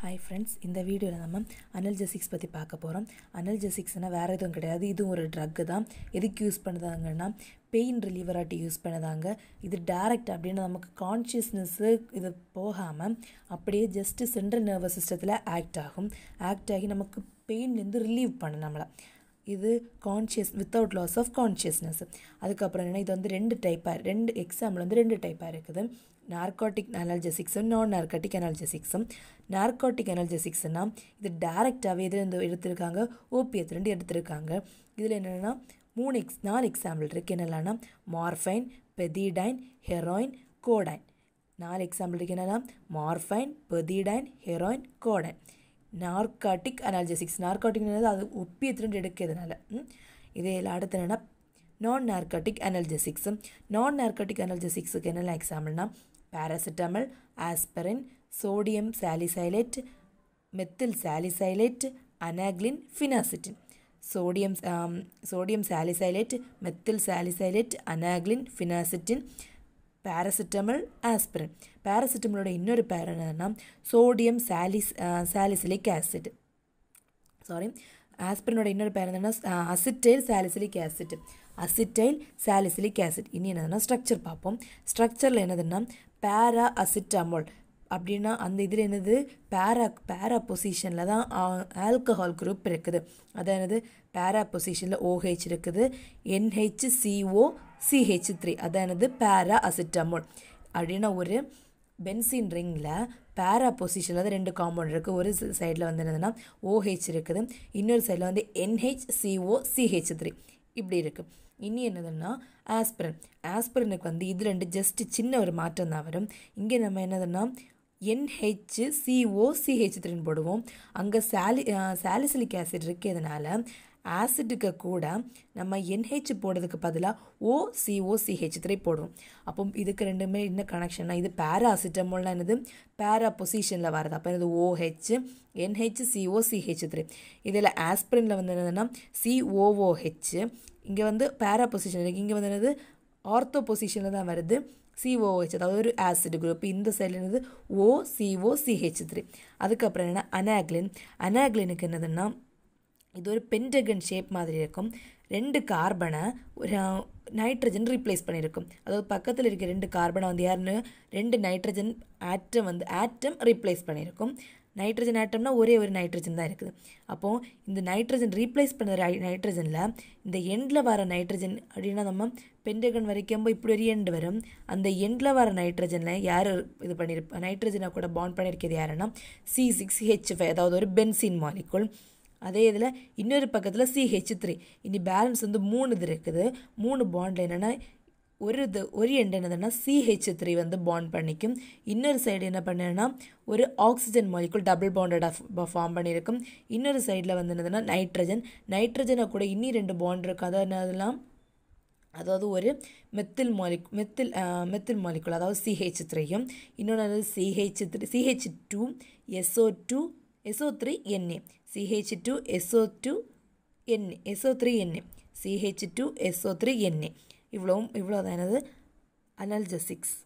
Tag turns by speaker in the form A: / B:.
A: Hi friends இந்த வீடியோவில் நம்ம அனல்ஜெசிக்ஸ் பற்றி பார்க்க போகிறோம் அனல்ஜெசிக்ஸ்னால் வேறு எதுவும் கிடையாது. இதுவும் ஒரு ட்ரக்கு தான். எதுக்கு யூஸ் பண்ணுதாங்கன்னா பெயின் ரிலீவராட்டி யூஸ் பண்ணுதாங்க. இது டேரெக்ட் அப்படின்னு நமக்கு கான்ஷியஸ்னஸ்ஸு இது போகாமல் அப்படியே ஜஸ்ட்டு சென்ட்ரல் நர்வஸ் சிஸ்டத்தில் ஆக்ட் ஆகும். ஆக்ட் ஆகி நமக்கு பெயின்லேருந்து ரிலீவ் பண்ணும் நம்மளை. இது conscious without loss of consciousness அதுக்கப்புறம் என்னென்னா இது வந்து ரெண்டு டைப்பாக ரெண்டு எக்ஸாம்பிள் வந்து ரெண்டு டைப்பாக இருக்குது. நார்காட்டிக் அனால்ஜெசிக்ஸும் நான் நார்காட்டிக் அனால்ஜெசிக்ஸும் நார்காட்டிக் அனால்ஜெசிக்ஸ்னால் இது டேரெக்டாகவே இது இருந்து எடுத்திருக்காங்க? ஓபியத்துலேருந்து எடுத்திருக்காங்க. இதில் என்னென்னா மூணு எக்ஸ் நாலு எக்ஸாம்பிள் இருக்குது என்னென்னா மார்ஃபைன் பெதிடைன் ஹெரோயின் கோடைன் நாலு எக்ஸாம்பிள் இருக்குது என்னென்னா morphine pethidine heroin codeine narcotic analgesics narcotic அது ஒப்பியத்துலேருந்து எடுக்கிறதுனால இதில் அடுத்து என்னென்னா நான் நார்காட்டிக் அனல்ஜெசிக்ஸு நான் நார்காட்டிக் அனல்ஜெசிக்ஸுக்கு என்னெல்லாம் எக்ஸாம்பிள்னா paracetamol aspirin sodium salicylate methyl salicylate analgin phenacetin sodium sodium salicylate methyl salicylate analgin phenacetin paracetamol aspirin பேராசிட்டமலோட இன்னொரு பேர் என்னன்னா sodium salic salicylic acid sorry ஆஸ்பிரினோட இன்னொரு பேர் என்னென்னா acetyl salicylic acid acetyl salicylic acid இனி என்னதுன்னா ஸ்ட்ரக்சர் பார்ப்போம். ஸ்ட்ரக்சரில் என்னதுன்னா பேரா அசிட்டமோல் அப்படின்னா அந்த இதில் என்னது? பேரா பேரா பொசிஷனில் தான் ஆல்கஹால் குரூப் இருக்குது. அதான் என்னது? பேரா பொசிஷனில் ஓஹெச் இருக்குது. என்ஹெச் சிஓ சிஹெச் த்ரீ அதான் என்னது பேரா அசிட்டமோல் அப்படின்னா ஒரு பென்சின் ரிங்கில் பேரா பொசிஷனில் தான் ரெண்டு காம்பவுண்ட் இருக்குது ஒரு சைடில் வந்து என்னதுன்னா ஓஹெச் இருக்குது. இன்னொரு சைடில் வந்து என்ஹெச் சிஓ சிஹெச் த்ரீ இப்படி இருக்குது இனி என்னதுன்னா ஆஸ்பிரன் ஆஸ்பிரனுக்கு வந்து இது ரெண்டு ஜஸ்ட் சின்ன ஒரு மாற்றம் தான் வரும். இங்கே நம்ம என்னதுன்னா என்ஹெச் சிஓ சிஹெச் த்ரீன்னு போடுவோம். அங்கே சாலி சாலிசிலிக் ஆசிட் இருக்கிறதுனால ஆசிட்டுக்கு கூட நம்ம என்ஹெச் போடுறதுக்கு பதிலாக ஓ சிஹெச் த்ரீ போடுவோம் அப்போ இதுக்கு ரெண்டுமே என்ன கனெக்ஷன்னா இது பேரா என்னது? பேரா பொசிஷனில் வருது அப்போ இது OH NH CO CH three இதில் ஆஸ்பிரினில் வந்து என்னதுன்னா சிஓஓஹெச் இங்கே வந்து பேரா பொசிஷன் இருக்குது இங்கே வந்து என்னது? ஆர்த்தோ பொசிஷனில் தான் வருது. சிஓஹெச் அதாவது ஒரு ஆசிட் குரூப் இந்த சைடில் என்னது? ஓ சிஹெச் த்ரீ அதுக்கப்புறம் என்னென்னா அனாக்லின் அனாக்லினுக்கு என்னதுன்னா இது ஒரு பென்டகன் ஷேப் மாதிரி இருக்கும். ரெண்டு கார்பனை ஒரு நைட்ரஜன் ரீப்ளேஸ் பண்ணியிருக்கும். அதாவது பக்கத்தில் இருக்க ரெண்டு கார்பனை வந்து யாருன்னு? ரெண்டு நைட்ரஜன் ஆட்டம் வந்து ஆட்டம் ரீப்ளேஸ் பண்ணியிருக்கும். நைட்ரஜன் ஆட்டம்னா ஒரே ஒரு நைட்ரஜன் தான் இருக்குது. அப்போது இந்த நைட்ரஜன் ரீப்ளேஸ் பண்ண நைட்ரஜனில் இந்த எண்டில் வர நைட்ரஜன் அப்படின்னா நம்ம பென்டகன் வரைக்கும் இப்படி ஒரு எண்டு வரும். அந்த எண்டில் வர நைட்ரஜனில் யார் இது பண்ணியிருப்பா நைட்ரஜனை கூட பாண்ட் பண்ணியிருக்கிறது யாருன்னா சி சிக்ஸ் ஹெச் ஃபைவ் அதாவது ஒரு பென்சின் மாலிகுல் அதே இதில் இன்னொரு பக்கத்தில் சிஹெச் த்ரீ இனி பேலன்ஸ் வந்து மூணு இது இருக்குது. மூணு பாண்டில் என்னென்னா ஒரு இது ஒரு எண்டு என்னதுன்னா சிஹெச் த்ரீ வந்து பாண்ட் பண்ணிக்கும். இன்னொரு சைடு என்ன பண்ணேன்னா ஒரு ஆக்சிஜன் மாலிகுல் டபுள் பாண்டடாக ஃபார்ம் பண்ணியிருக்கும். இன்னொரு சைடில் வந்து என்னதுன்னா நைட்ரஜன் நைட்ரஜனை கூட இன்னி ரெண்டு பாண்ட் இருக்குது அதாவது என்னதுலாம் அதாவது ஒரு மெத்தில் மாலிக் மெத்தில் மெத்தில் மாலிகுல் அதாவது சிஹெச் த்ரீயும் இன்னொன்று CH three CH two SO two SO three NA CH two SO two NA SO three NA CH two SO three NA இவ்வளோ இவ்வளோ தான் எனது அனல்ஜெசிக்ஸ்